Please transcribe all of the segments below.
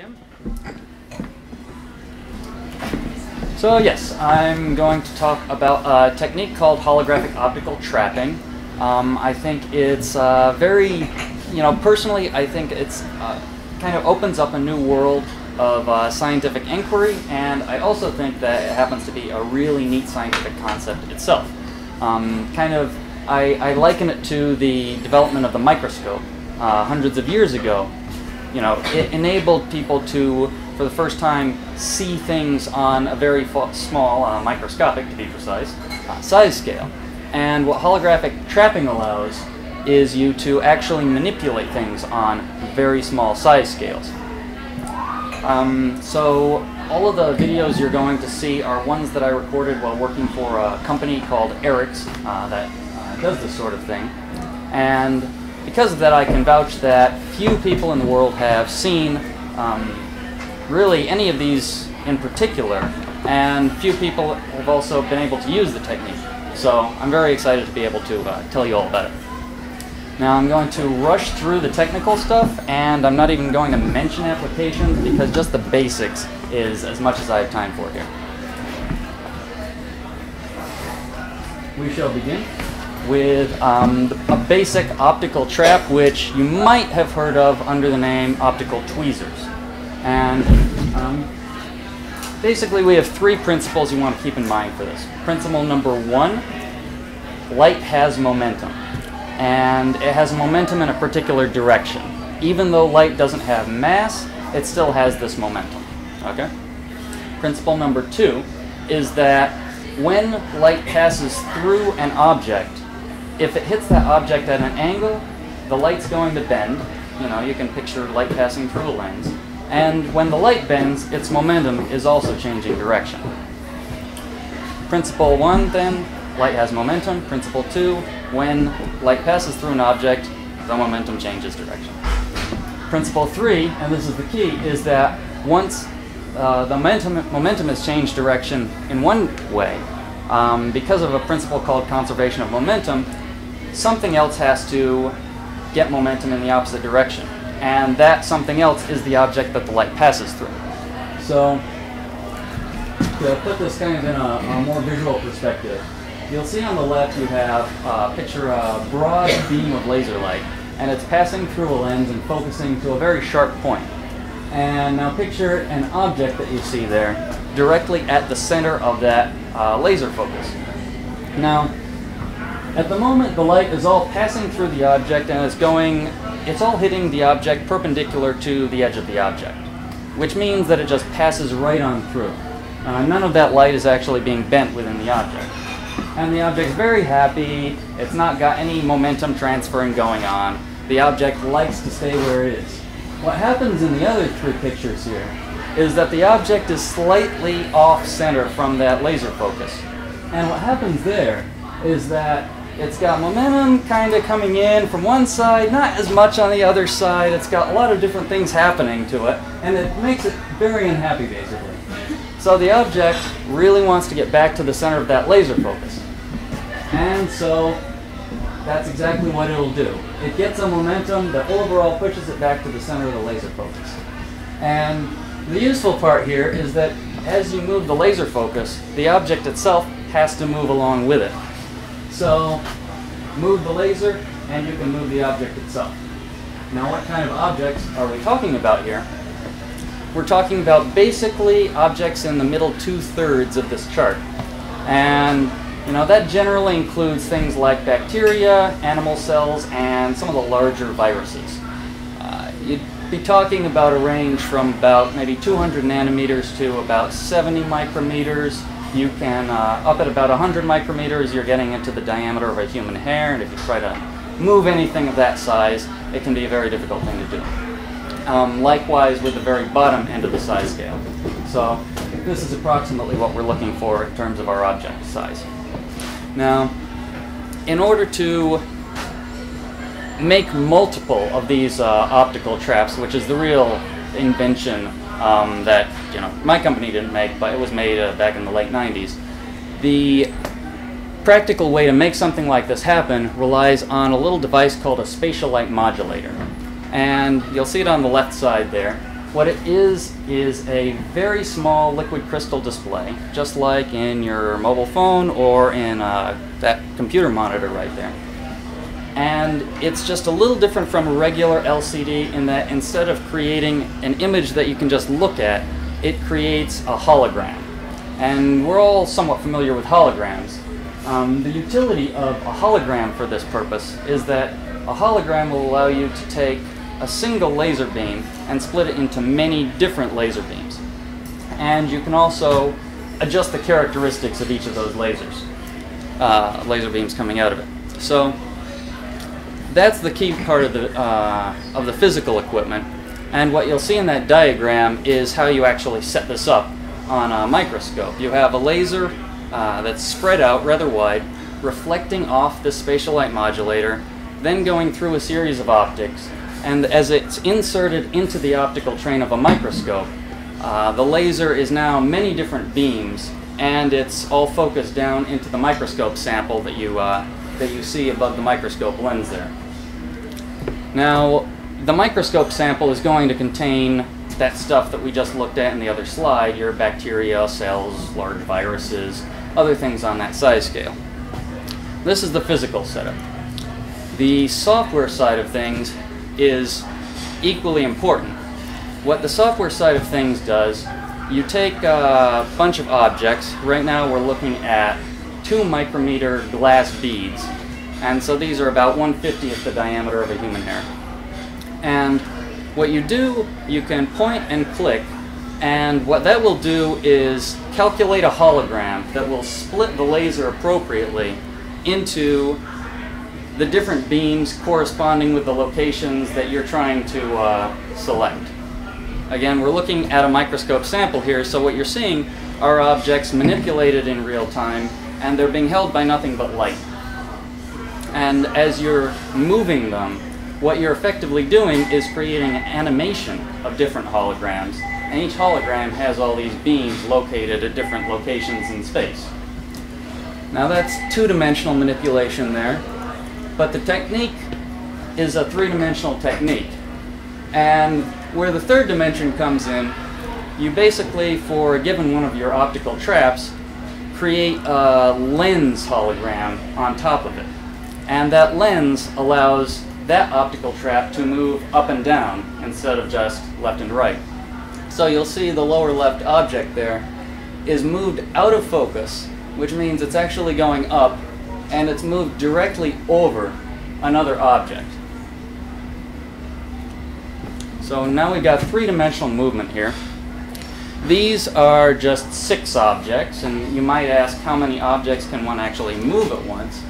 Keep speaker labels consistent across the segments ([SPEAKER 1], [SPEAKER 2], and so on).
[SPEAKER 1] begin. So yes, I'm going to talk about a technique called holographic optical trapping. Um, I think it's uh, very, you know, personally, I think it's uh, kind of opens up a new world of uh, scientific inquiry, and I also think that it happens to be a really neat scientific concept itself. Um, kind of, I, I, liken it to the development of the microscope uh, hundreds of years ago. You know, it enabled people to, for the first time, see things on a very small, uh, microscopic to be precise, uh, size scale. And what holographic trapping allows is you to actually manipulate things on very small size scales. Um, so all of the videos you're going to see are ones that I recorded while working for a company called Arryx uh, that uh, does this sort of thing. And because of that, I can vouch that few people in the world have seen um, really any of these in particular, and few people have also been able to use the technique. So I'm very excited to be able to uh, tell you all about it. Now I'm going to rush through the technical stuff, and I'm not even going to mention applications because just the basics is as much as I have time for here. We shall begin with um, a basic optical trap, which you might have heard of under the name optical tweezers. And um, basically we have three principles you want to keep in mind for this. Principle number one, light has momentum and it has momentum in a particular direction. Even though light doesn't have mass, it still has this momentum. Okay? Principle number two is that when light passes through an object, if it hits that object at an angle, the light's going to bend. You know, you can picture light passing through a lens. And when the light bends, its momentum is also changing direction. Principle one, then, light has momentum. Principle two, when light passes through an object, the momentum changes direction. Principle three, and this is the key, is that once uh, the momentum, momentum has changed direction in one way, um, because of a principle called conservation of momentum, something else has to get momentum in the opposite direction. And that something else is the object that the light passes through. So, to put this kind of in a, a more visual perspective, You'll see on the left you have, uh, picture a broad beam of laser light, and it's passing through a lens and focusing to a very sharp point. And now picture an object that you see there directly at the center of that uh, laser focus. Now, at the moment the light is all passing through the object and it's going, it's all hitting the object perpendicular to the edge of the object, which means that it just passes right on through. Uh, none of that light is actually being bent within the object and the object's very happy. It's not got any momentum transferring going on. The object likes to stay where it is. What happens in the other three pictures here is that the object is slightly off center from that laser focus. And what happens there is that it's got momentum kind of coming in from one side, not as much on the other side. It's got a lot of different things happening to it, and it makes it very unhappy basically. So the object really wants to get back to the center of that laser focus. And so that's exactly what it'll do. It gets a momentum that overall pushes it back to the center of the laser focus. And the useful part here is that as you move the laser focus, the object itself has to move along with it. So move the laser and you can move the object itself. Now what kind of objects are we talking about here? we're talking about basically objects in the middle two-thirds of this chart. And you know, that generally includes things like bacteria, animal cells, and some of the larger viruses. Uh, you'd be talking about a range from about maybe 200 nanometers to about 70 micrometers. You can, uh, up at about 100 micrometers, you're getting into the diameter of a human hair, and if you try to move anything of that size, it can be a very difficult thing to do. Um, likewise with the very bottom end of the size scale. So this is approximately what we're looking for in terms of our object size. Now, in order to make multiple of these uh, optical traps, which is the real invention um, that you know my company didn't make, but it was made uh, back in the late 90s. The practical way to make something like this happen relies on a little device called a spatial light modulator and you'll see it on the left side there. What it is is a very small liquid crystal display, just like in your mobile phone or in uh, that computer monitor right there. And it's just a little different from a regular LCD in that instead of creating an image that you can just look at, it creates a hologram. And we're all somewhat familiar with holograms. Um, the utility of a hologram for this purpose is that a hologram will allow you to take a single laser beam and split it into many different laser beams. And you can also adjust the characteristics of each of those lasers, uh, laser beams coming out of it. So that's the key part of the, uh, of the physical equipment. And what you'll see in that diagram is how you actually set this up on a microscope. You have a laser uh, that's spread out rather wide, reflecting off the spatial light modulator, then going through a series of optics, and as it's inserted into the optical train of a microscope, uh, the laser is now many different beams, and it's all focused down into the microscope sample that you, uh, that you see above the microscope lens there. Now, the microscope sample is going to contain that stuff that we just looked at in the other slide, your bacteria, cells, large viruses, other things on that size scale. This is the physical setup. The software side of things is equally important. What the software side of things does, you take a bunch of objects. Right now we're looking at two micrometer glass beads. And so these are about 150th the diameter of a human hair. And what you do, you can point and click, and what that will do is calculate a hologram that will split the laser appropriately into the different beams corresponding with the locations that you're trying to uh, select. Again, we're looking at a microscope sample here, so what you're seeing are objects manipulated in real time, and they're being held by nothing but light. And as you're moving them, what you're effectively doing is creating an animation of different holograms, and each hologram has all these beams located at different locations in space. Now that's two-dimensional manipulation there. But the technique is a three-dimensional technique. And where the third dimension comes in, you basically, for a given one of your optical traps, create a lens hologram on top of it. And that lens allows that optical trap to move up and down instead of just left and right. So you'll see the lower left object there is moved out of focus, which means it's actually going up and it's moved directly over another object. So now we've got three-dimensional movement here. These are just six objects, and you might ask how many objects can one actually move at once.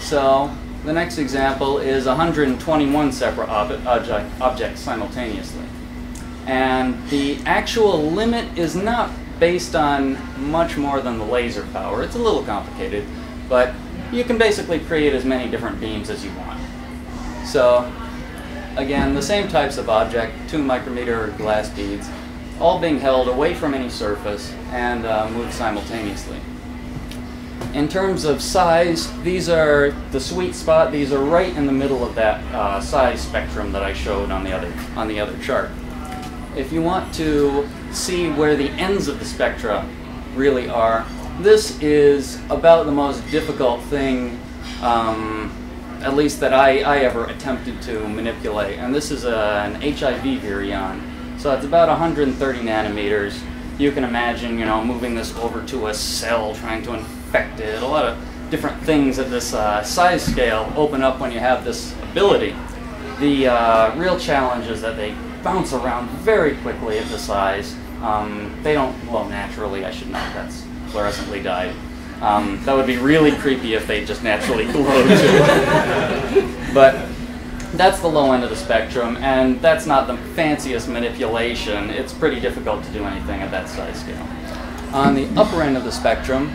[SPEAKER 1] So the next example is 121 separate ob object, objects simultaneously. And the actual limit is not based on much more than the laser power. It's a little complicated, but you can basically create as many different beams as you want. So again, the same types of object, two micrometer glass beads, all being held away from any surface and uh, moved simultaneously. In terms of size, these are the sweet spot. These are right in the middle of that uh, size spectrum that I showed on the other on the other chart. If you want to see where the ends of the spectra really are, this is about the most difficult thing, um, at least that I, I ever attempted to manipulate. And this is a, an HIV virion. So it's about 130 nanometers. You can imagine, you know, moving this over to a cell, trying to infect it. A lot of different things at this uh, size scale open up when you have this ability. The uh, real challenge is that they bounce around very quickly at the size. Um, they don't glow naturally, I should note. That's fluorescently dyed. Um, that would be really creepy if they just naturally glowed but that's the low end of the spectrum, and that's not the fanciest manipulation. It's pretty difficult to do anything at that size scale. On the upper end of the spectrum,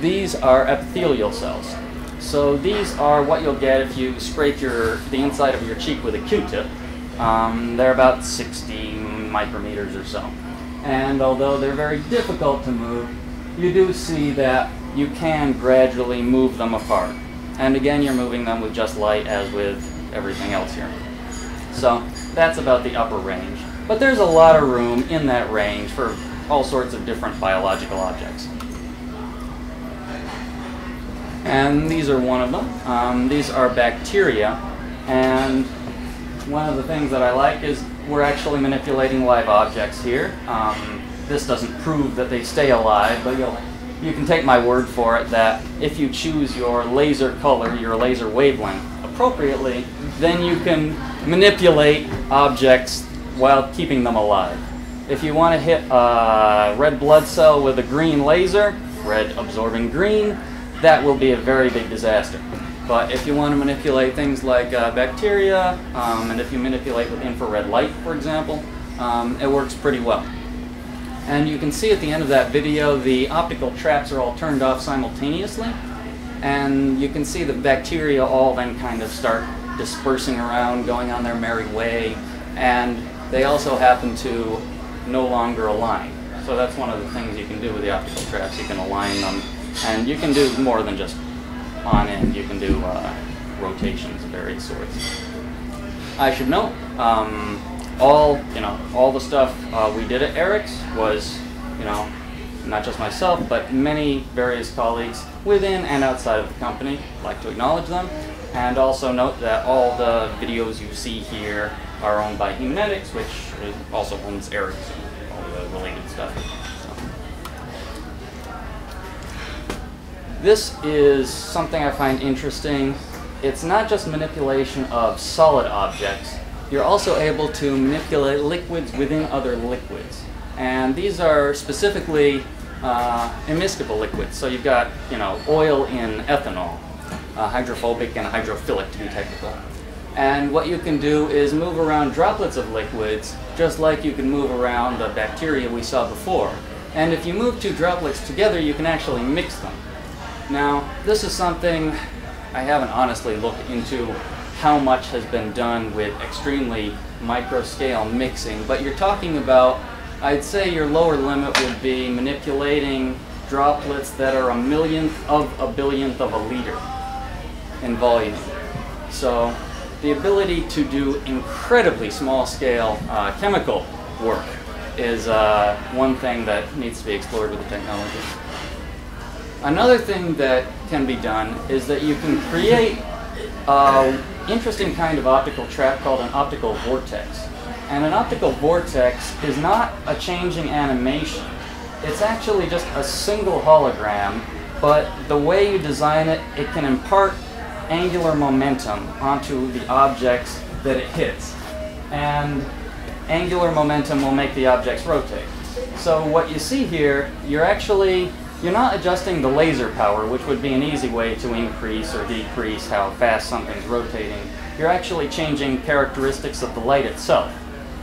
[SPEAKER 1] these are epithelial cells. So these are what you'll get if you scrape your the inside of your cheek with a Q-tip. Um, they're about 60 micrometers or so. And although they're very difficult to move, you do see that you can gradually move them apart. And again, you're moving them with just light as with everything else here. So that's about the upper range. But there's a lot of room in that range for all sorts of different biological objects. And these are one of them. Um, these are bacteria. And one of the things that I like is we're actually manipulating live objects here. Um, this doesn't prove that they stay alive, but you'll, you can take my word for it that if you choose your laser color, your laser wavelength appropriately, then you can manipulate objects while keeping them alive. If you want to hit a red blood cell with a green laser, red absorbing green, that will be a very big disaster. But if you want to manipulate things like uh, bacteria, um, and if you manipulate with infrared light, for example, um, it works pretty well. And you can see at the end of that video, the optical traps are all turned off simultaneously. And you can see the bacteria all then kind of start dispersing around, going on their merry way. And they also happen to no longer align. So that's one of the things you can do with the optical traps. You can align them. And you can do more than just on end. You can do uh, rotations of various sorts. I should note, um, all you know, all the stuff uh, we did at Arryx was, you know, not just myself, but many various colleagues within and outside of the company. I'd like to acknowledge them, and also note that all the videos you see here are owned by Haemonetics, which also owns Arryx and all the related stuff. This is something I find interesting. It's not just manipulation of solid objects, you're also able to manipulate liquids within other liquids. And these are specifically uh, immiscible liquids. So you've got, you know, oil in ethanol, uh, hydrophobic and hydrophilic to be technical. And what you can do is move around droplets of liquids just like you can move around the bacteria we saw before. And if you move two droplets together, you can actually mix them. Now, this is something I haven't honestly looked into how much has been done with extremely micro scale mixing, but you're talking about, I'd say your lower limit would be manipulating droplets that are a millionth of a billionth of a liter in volume. So the ability to do incredibly small scale uh, chemical work is uh, one thing that needs to be explored with the technology. Another thing that can be done is that you can create an interesting kind of optical trap called an optical vortex. And an optical vortex is not a changing animation. It's actually just a single hologram, but the way you design it, it can impart angular momentum onto the objects that it hits. And angular momentum will make the objects rotate. So what you see here, you're actually you're not adjusting the laser power, which would be an easy way to increase or decrease how fast something's rotating. You're actually changing characteristics of the light itself.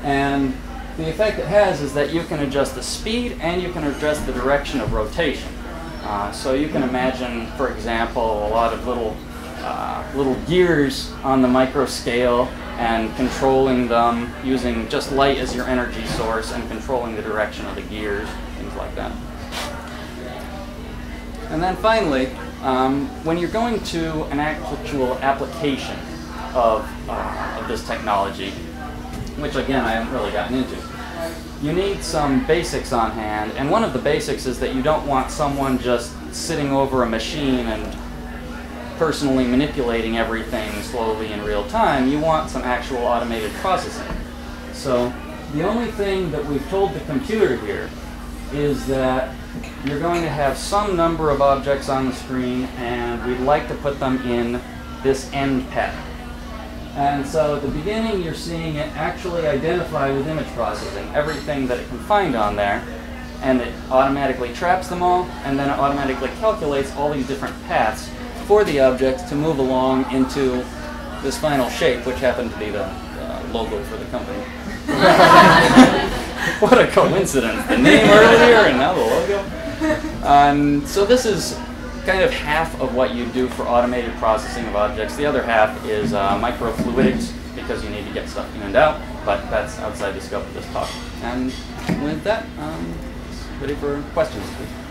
[SPEAKER 1] And the effect it has is that you can adjust the speed and you can adjust the direction of rotation. Uh, so you can imagine, for example, a lot of little uh, little gears on the micro scale and controlling them using just light as your energy source and controlling the direction of the gears, things like that. And then finally, um, when you're going to an actual application of, uh, of this technology, which again I haven't really gotten into, you need some basics on hand. And one of the basics is that you don't want someone just sitting over a machine and personally manipulating everything slowly in real time. You want some actual automated processing. So the only thing that we've told the computer here is that you're going to have some number of objects on the screen and we'd like to put them in this end pattern. And so at the beginning you're seeing it actually identify with image processing everything that it can find on there and it automatically traps them all and then it automatically calculates all these different paths for the objects to move along into this final shape which happened to be the uh, logo for the company. what a coincidence. The name earlier and now the logo. Um, so this is kind of half of what you do for automated processing of objects. The other half is uh, microfluidics because you need to get stuff in and out, but that's outside the scope of this talk. And with that, um, ready for questions, please.